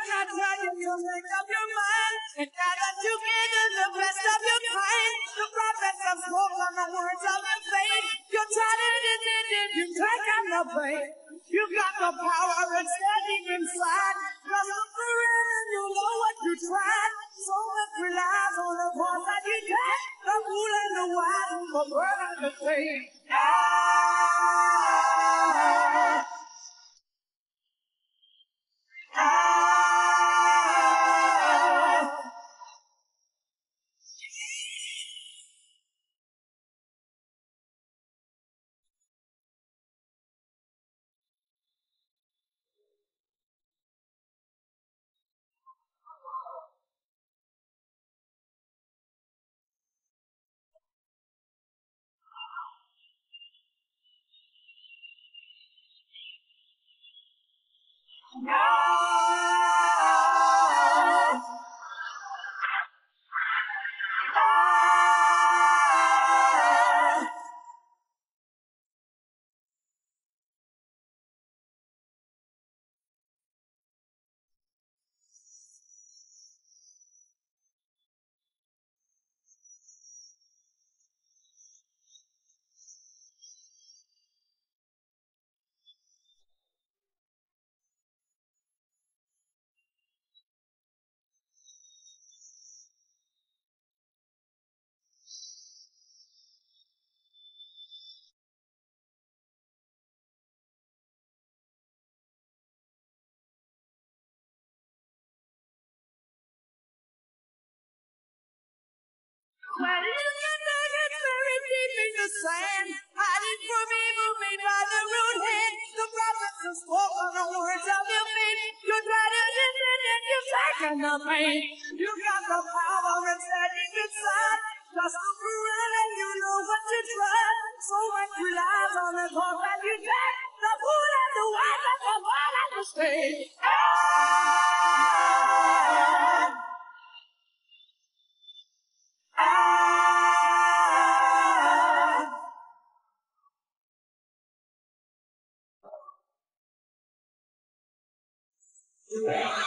cannot tell you to make up your mind. And the best of your the prophets have spoken the words of your faith. You're tired and it, you take on the pain. You got the power it's standing inside. Around and you know what you tried. So much relies on the one that you take. The fool and the wise, the bird and the thing. Ah. Ah. You can dig it deep in the sand, hiding from evil made by the prophets have spoken the words of listen and you're taking the pain. You got the power and inside. Just and you know what to. So much relies on the that you. The and the the and the. Ah! Ah!